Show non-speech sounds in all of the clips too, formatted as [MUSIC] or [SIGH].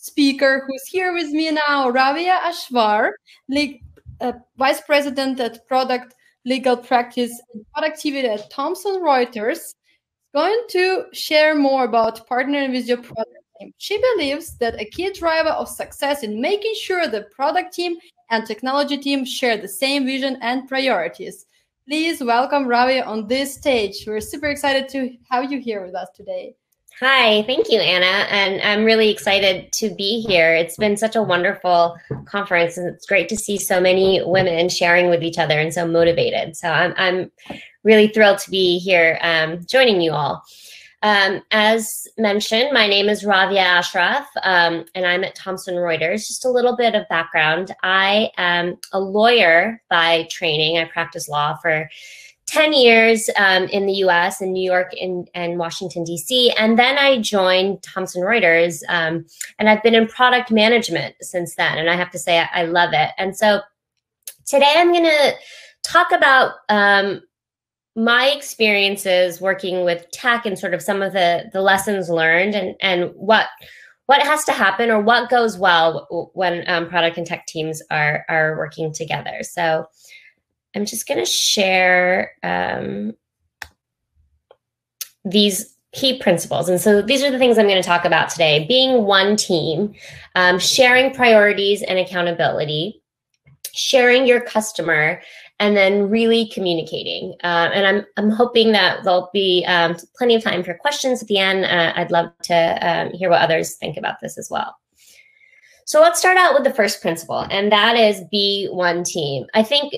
speaker who's here with me now, Rawia Ashraf, uh, Vice President at Product Legal Practice and Productivity at Thomson Reuters, is going to share more about partnering with your product team. She believes that a key driver of success in making sure the product team and technology team share the same vision and priorities. Please welcome Ravi on this stage. We're super excited to have you here with us today. Hi, thank you, Anna. And I'm really excited to be here. It's been such a wonderful conference, and it's great to see so many women sharing with each other and so motivated. So I'm, I'm really thrilled to be here um, joining you all. Um, as mentioned, my name is Rawia Ashraf, um, and I'm at Thomson Reuters. Just a little bit of background. I am a lawyer by training. I practice law for 10 years um, in the US, in New York and, Washington, D.C. And then I joined Thomson Reuters, um, and I've been in product management since then. And I have to say, I, I love it. And so today I'm going to talk about um, my experiences working with tech and sort of some of the the lessons learned and and what what has to happen or what goes well when um, product and tech teams are are working together. So I'm just going to share um, these key principles. And so these are the things I'm going to talk about today being one team, um, sharing priorities and accountability, sharing your customer, and then really communicating. Uh, and I'm, I'm hoping that there'll be um, plenty of time for questions at the end. Uh, I'd love to um, hear what others think about this as well. So let's start out with the first principle, and that is be one team. I think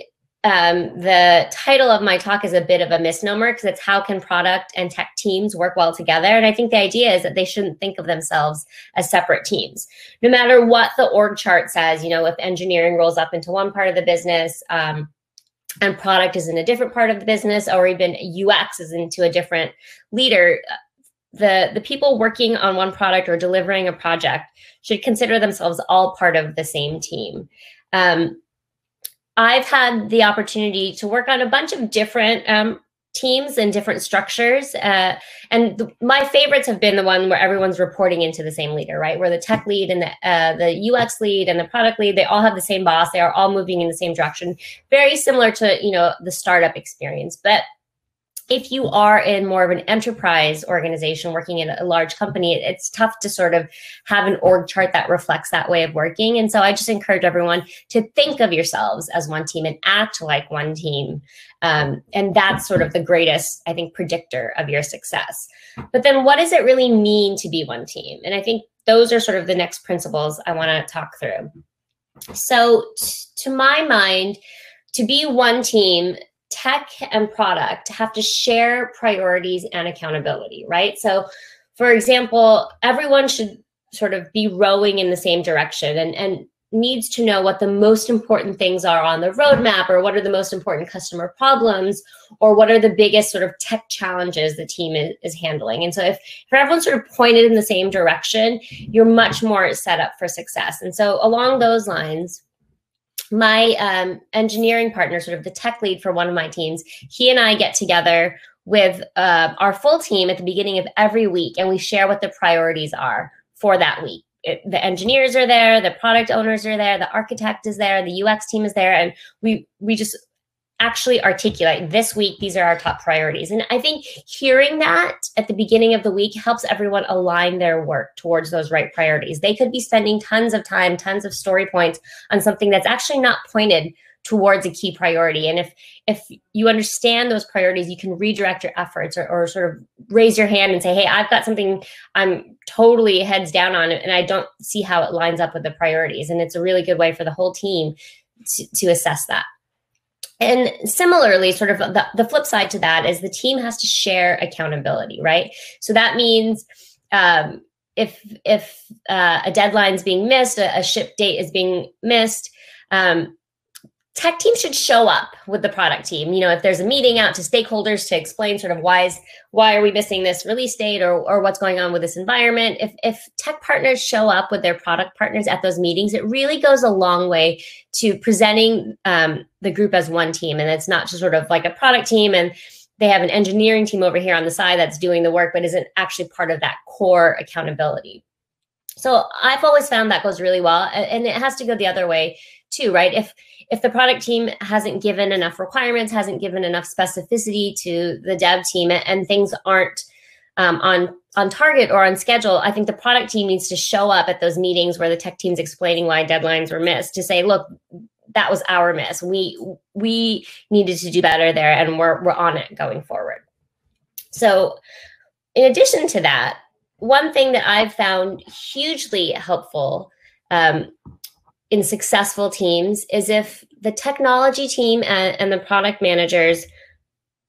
um, the title of my talk is a bit of a misnomer because it's how can product and tech teams work well together. And I think the idea is that they shouldn't think of themselves as separate teams. No matter what the org chart says, you know, if engineering rolls up into one part of the business, um, and product is in a different part of the business or even UX is into a different leader, the, the people working on one product or delivering a project should consider themselves all part of the same team. Um, I've had the opportunity to work on a bunch of different um, teams and different structures. Uh, and my favorites have been the one where everyone's reporting into the same leader, right? Where the tech lead and the, uh, the UX lead and the product lead, they all have the same boss. They are all moving in the same direction. Very similar to, you know, the startup experience. But if you are in more of an enterprise organization working in a large company, it's tough to sort of have an org chart that reflects that way of working. And so I just encourage everyone to think of yourselves as one team and act like one team. Um, and that's sort of the greatest, I think, predictor of your success. But then what does it really mean to be one team? And I think those are sort of the next principles I want to talk through. So, to my mind, to be one team tech and product have to share priorities and accountability, right? So, for example, everyone should sort of be rowing in the same direction and, and needs to know what the most important things are on the roadmap or what are the most important customer problems or what are the biggest sort of tech challenges the team is, is handling. And so if, if everyone's sort of pointed in the same direction, you're much more set up for success. And so along those lines, my um, engineering partner, sort of the tech lead for one of my teams, he and I get together with uh, our full team at the beginning of every week and we share what the priorities are for that week. It, the engineers are there, the product owners are there, the architect is there, the UX team is there, and we we just actually articulate this week these are our top priorities. And i think hearing that at the beginning of the week helps everyone align their work towards those right priorities. They could be spending tons of time tons of story points on something that's actually not pointed towards a key priority. And if if you understand those priorities you can redirect your efforts or, or sort of raise your hand and say hey i've got something i'm totally heads down on and i don't see how it lines up with the priorities. And it's a really good way for the whole team to, to assess that and similarly, sort of the, the flip side to that is the team has to share accountability, right? So that means um, if if uh, a deadline is being missed, a, a, ship date is being missed, um, tech team should show up with the product team. You know, if there's a meeting out to stakeholders to explain sort of why is why are we missing this release date or, or what's going on with this environment, if if tech partners show up with their product partners at those meetings, it really goes a long way to presenting um, the group as one team, and it's not just sort of like a product team and they have an engineering team over here on the side that's doing the work, but isn't actually part of that core accountability. So I've always found that goes really well. And it has to go the other way too, right? If if the product team hasn't given enough requirements, hasn't given enough specificity to the dev team, and things aren't um, on on target or on schedule, I think the product team needs to show up at those meetings where the tech team's explaining why deadlines were missed to say, look, that was our miss. We we needed to do better there, and we're we're on it going forward. So, in addition to that, one thing that I've found hugely helpful um, in successful teams is if the technology team and, and the product managers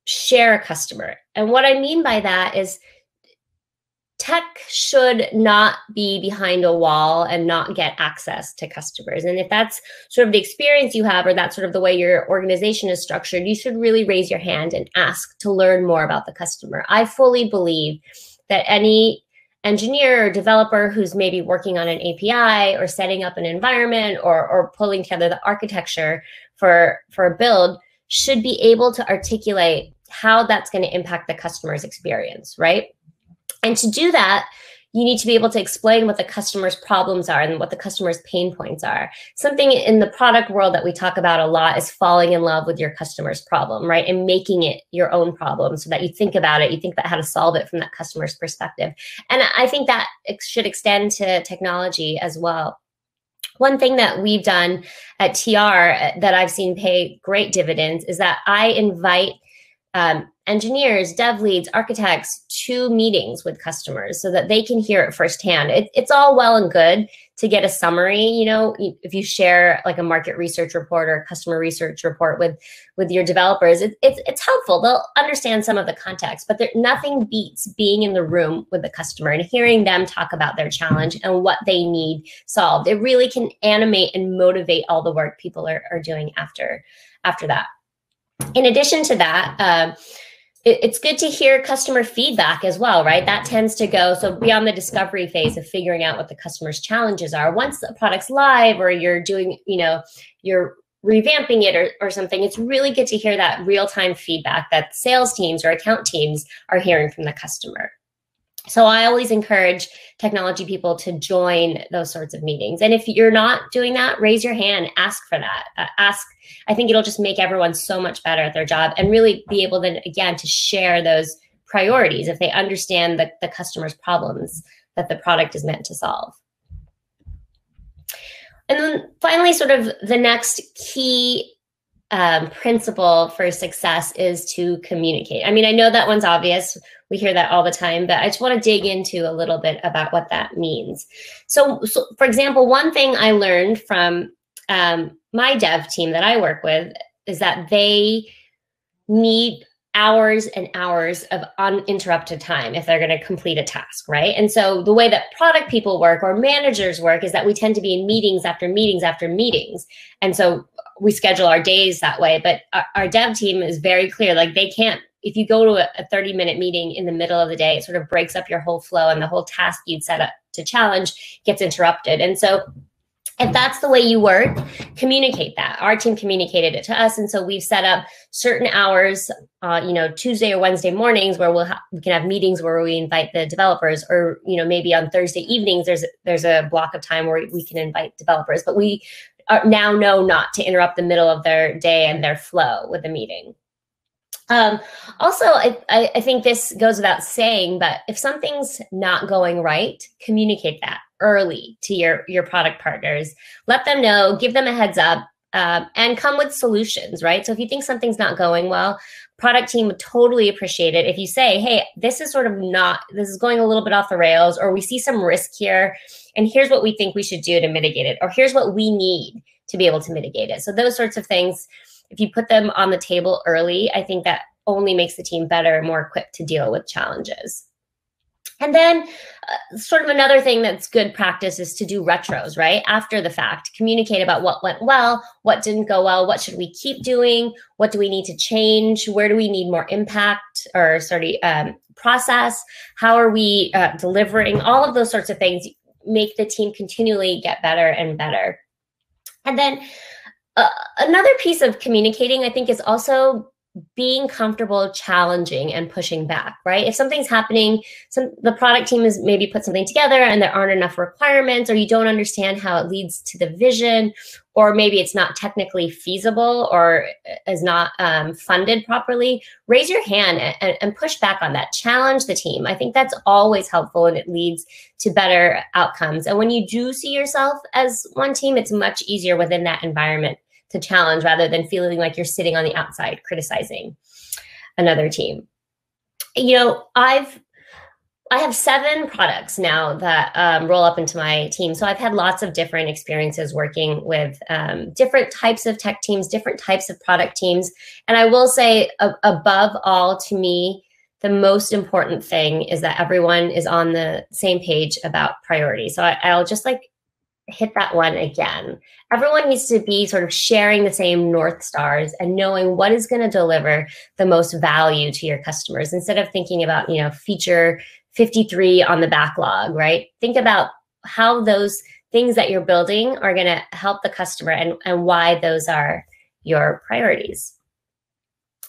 share a customer. And what I mean by that is tech should not be behind a wall and not get access to customers. And if that's sort of the experience you have, or that's sort of the way your organization is structured, you should really raise your hand and ask to learn more about the customer. I fully believe that any engineer or developer who's maybe working on an API or setting up an environment or, or pulling together the architecture for, for a build should be able to articulate how that's going to impact the customer's experience, right? And to do that, you need to be able to explain what the customer's problems are and what the customer's pain points are. Something in the product world that we talk about a lot is falling in love with your customer's problem, right? And making it your own problem so that you think about it, you think about how to solve it from that customer's perspective. And I think that should extend to technology as well. One thing that we've done at TR uh, that I've seen pay great dividends is that I invite um, engineers, dev leads, architects to meetings with customers so that they can hear it firsthand. It, it's all well and good to get a summary. You know, if you share like a market research report or customer research report with with your developers, it, it's it's helpful. They'll understand some of the context, but there, nothing beats being in the room with the customer and hearing them talk about their challenge and what they need solved. It really can animate and motivate all the work people are, are doing after after that. In addition to that, uh, it, it's good to hear customer feedback as well, right? That tends to go so beyond the discovery phase of figuring out what the customer's challenges are. Once the product's live or you're doing, you know, you're revamping it or, or something, it's really good to hear that real time feedback that sales teams or account teams are hearing from the customer. So I always encourage technology people to join those sorts of meetings. And if you're not doing that, raise your hand, ask for that. Uh, ask, I think it'll just make everyone so much better at their job and really be able then again to share those priorities if they understand the, the customer's problems that the product is meant to solve. And then finally, sort of the next key um, principle for success is to communicate. I mean, I know that one's obvious. We hear that all the time, but I just want to dig into a little bit about what that means. So, so for example, one thing I learned from um, my dev team that I work with is that they need hours and hours of uninterrupted time if they're going to complete a task, right? And so the way that product people work or managers work is that we tend to be in meetings after meetings after meetings. And so we schedule our days that way. But our, our dev team is very clear. Like they can't, if you go to a, a 30 minute meeting in the middle of the day, it sort of breaks up your whole flow and the whole task you'd set up to challenge gets interrupted. And so if that's the way you work, communicate that. Our team communicated it to us, and so we've set up certain hours, uh, you know, Tuesday or Wednesday mornings where we'll ha- we can have meetings where we invite the developers, or you know, maybe on Thursday evenings there's there's a block of time where we can invite developers. But we now know not to interrupt the middle of their day and their flow with the meeting. Um, also, I, I, think this goes without saying, but if something's not going right, communicate that early to your your product partners. Let them know, give them a heads up, um, and come with solutions. Right. So if you think something's not going well, product team would totally appreciate it if you say, "Hey, this is sort of not. This is going a little bit off the rails, or we see some risk here." and here's what we think we should do to mitigate it or here's what we need to be able to mitigate it so those sorts of things if you put them on the table early i think that only makes the team better and more equipped to deal with challenges and then uh, sort of another thing that's good practice is to do retros right after the fact communicate about what went well what didn't go well what should we keep doing what do we need to change where do we need more impact or sorry um, process how are we uh, delivering all of those sorts of things make the team continually get better and better. And then uh, another piece of communicating, I think, is also being comfortable challenging and pushing back right? If something's happening some the product team has maybe put something together and there aren't enough requirements or you don't understand how it leads to the vision or maybe it's not technically feasible or is not um, funded properly raise your hand and, and push back on that. Challenge the team. I think that's always helpful and it leads to better outcomes. And when you do see yourself as one team it's much easier within that environment to challenge rather than feeling like you're sitting on the outside criticizing another team. You know, I've I have seven products now that um, roll up into my team. So I've had lots of different experiences working with um, different types of tech teams, different types of product teams. And I will say, a- above all, to me, the most important thing is that everyone is on the same page about priority. So I, I'll just like hit that one again. Everyone needs to be sort of sharing the same North Stars and knowing what is going to deliver the most value to your customers instead of thinking about, you know, feature 53 on the backlog, right? Think about how those things that you're building are going to help the customer and, and why those are your priorities.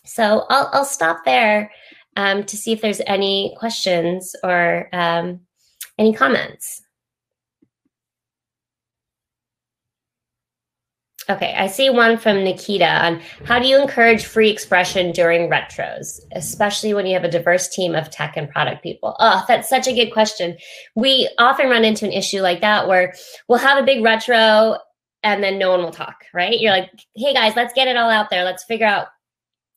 So I'll, I'll stop there um, to see if there's any questions or um, any comments. Okay, I see one from Nikita on how do you encourage free expression during retros, especially when you have a diverse team of tech and product people? Oh, that's such a good question. We often run into an issue like that where we'll have a big retro and then no one will talk, right? You're like, hey guys, let's get it all out there. Let's figure out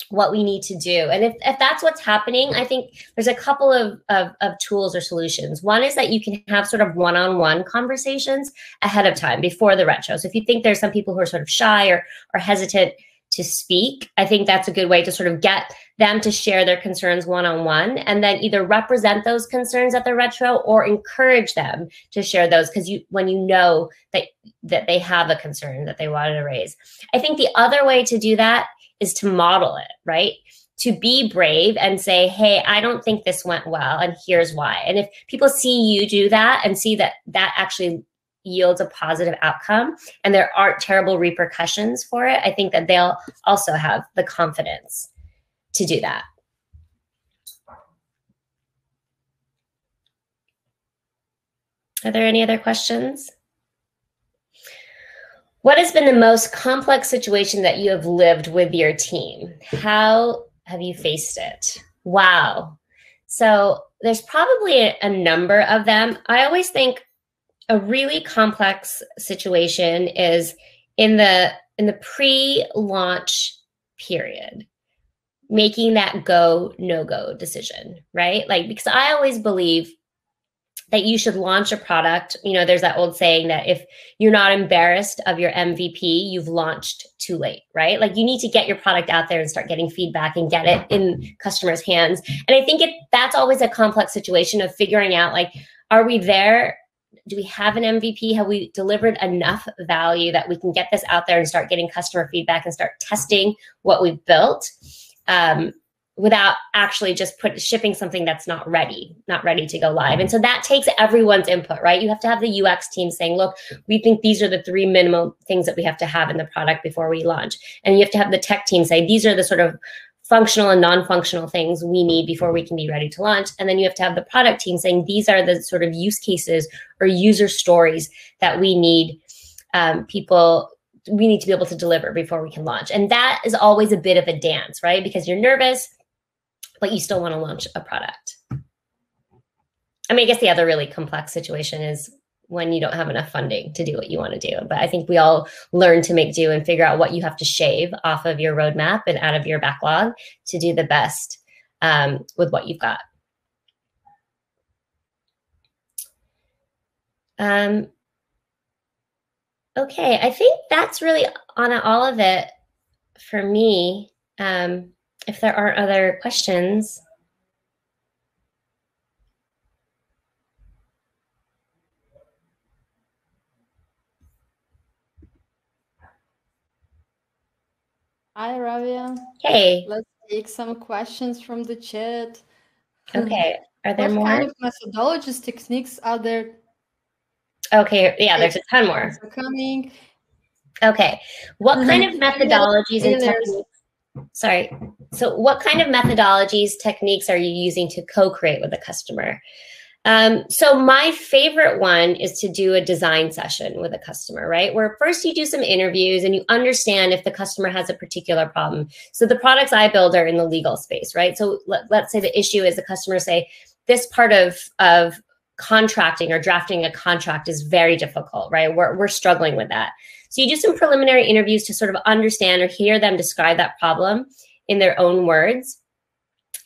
what we need to do. And if, if that's what's happening, I think there's a couple of, of, of tools or solutions. One is that you can have sort of one-on-one conversations ahead of time before the retro. So if you think there's some people who are sort of shy or, or hesitant to speak, I think that's a good way to sort of get them to share their concerns one-on-one and then either represent those concerns at the retro or encourage them to share those because you when you know that that they have a concern that they wanted to raise. I think the other way to do that is to model it, right? To be brave and say, hey, I don't think this went well, and here's why. And if people see you do that and see that that actually yields a positive outcome and there aren't terrible repercussions for it, I think that they'll also have the confidence to do that. Are there any other questions? What has been the most complex situation that you have lived with your team? How have you faced it? Wow. So there's probably a, a number of them. I always think a really complex situation is in the in the pre-launch period making that go no go decision right like because i always believe that you should launch a product. You know, there's that old saying that if you're not embarrassed of your MVP, you've launched too late, right? Like you need to get your product out there and start getting feedback and get it in customers' hands. And I think it that's always a complex situation of figuring out like, are we there? Do we have an MVP? Have we delivered enough value that we can get this out there and start getting customer feedback and start testing what we've built? Um, without actually just put shipping something that's not ready, not ready to go live. And so that takes everyone's input, right? You have to have the UX team saying, look, we think these are the three minimum things that we have to have in the product before we launch. And you have to have the tech team say, these are the sort of functional and non-functional things we need before we can be ready to launch. And then you have to have the product team saying, these are the sort of use cases or user stories that we need um, people we need to be able to deliver before we can launch. And that is always a bit of a dance, right? Because you're nervous, but you still want to launch a product. I mean, I guess the other really complex situation is when you don't have enough funding to do what you want to do. But I think we all learn to make do and figure out what you have to shave off of your roadmap and out of your backlog to do the best um, with what you've got. Um, okay, I think that's really on all of it for me. Um, if there aren't other questions. Hi, Rawia. Hey. Let's take some questions from the chat. Okay. Are there what more? kind of methodologies, techniques are there? Okay. Yeah, there's a ton more. Coming. Okay. What kind of methodologies and techniques? Sorry. So, what kind of methodologies, techniques are you using to co create with a customer? Um, so my favorite one is to do a design session with a customer, right? Where first you do some interviews and you understand if the customer has a particular problem. So the products I build are in the legal space, right? So let, us say the issue is the customer say this part of of contracting or drafting a contract is very difficult, right? We're we're struggling with that. So you do some preliminary interviews to sort of understand or hear them describe that problem in their own words.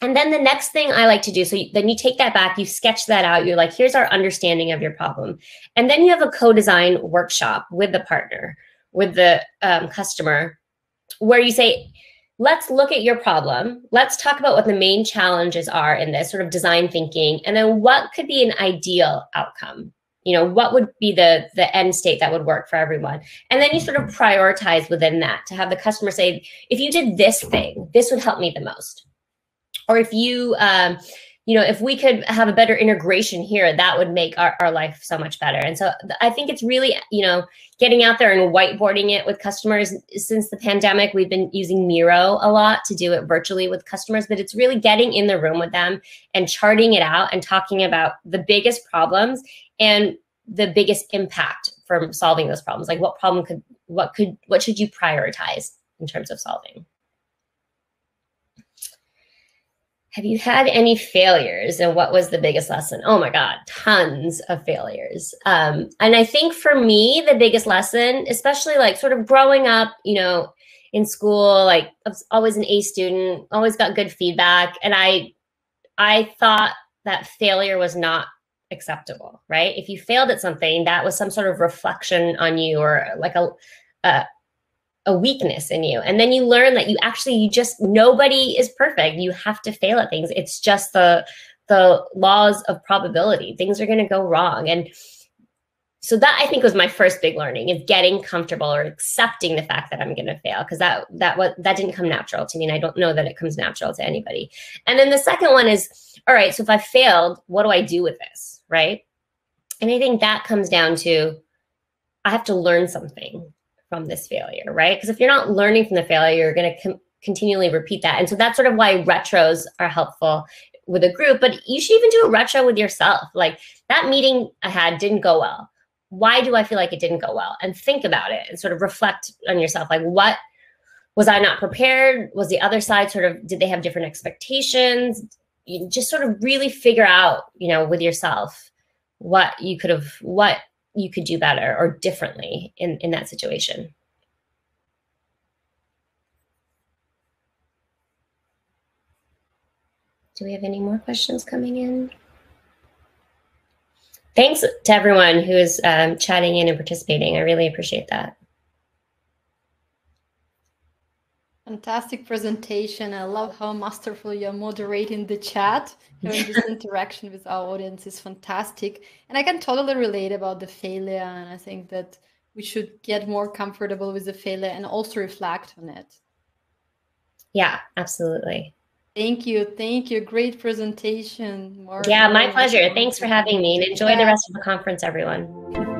And then the next thing I like to do, so you, then you take that back, you sketch that out, you're like, here's our understanding of your problem. And then you have a co design workshop with the partner, with the um, customer, where you say, let's look at your problem. Let's talk about what the main challenges are in this sort of design thinking. And then what could be an ideal outcome? You know, what would be the the end state that would work for everyone? And then you sort of prioritize within that to have the customer say, if you did this thing, this would help me the most or if you um, you know if we could have a better integration here that would make our, our life so much better. And so i think it's really you know getting out there and whiteboarding it with customers since the pandemic we've been using miro a lot to do it virtually with customers but it's really getting in the room with them and charting it out and talking about the biggest problems and the biggest impact from solving those problems. Like what problem could what could what should you prioritize in terms of solving have you had any failures? And what was the biggest lesson? Oh my god tons of failures. Um, and i think for me the biggest lesson especially like sort of growing up you know in school like i was always an a student always got good feedback. And i i thought that failure was not acceptable right? If you failed at something that was some sort of reflection on you or like a, a a weakness in you. And then you learn that you actually you just nobody is perfect. You have to fail at things. It's just the the laws of probability. Things are going to go wrong. And so that i think was my first big learning is getting comfortable or accepting the fact that i'm going to fail because that that what that didn't come natural to me and i don't know that it comes natural to anybody. And then the second one is all right so if i failed what do i do with this right? And i think that comes down to i have to learn something from this failure, right? Because if you're not learning from the failure, you're going to com- continually repeat that. And so that's sort of why retros are helpful with a group, but you should even do a retro with yourself. Like that meeting I had didn't go well. Why do I feel like it didn't go well? And think about it and sort of reflect on yourself. Like, what was I not prepared? Was the other side sort of, did they have different expectations? You just sort of really figure out, you know, with yourself what you could have, what you could do better or differently in, in that situation. Do we have any more questions coming in? Thanks to everyone who is um, chatting in and participating. I really appreciate that. Fantastic presentation. I love how masterful you're moderating the chat. [LAUGHS] Having this interaction with our audience is fantastic. And I can totally relate about the failure. And I think that we should get more comfortable with the failure and also reflect on it. Yeah, absolutely. Thank you. Thank you. Great presentation. More, yeah, my pleasure. Thanks for having me and enjoy yeah. the rest of the conference, everyone.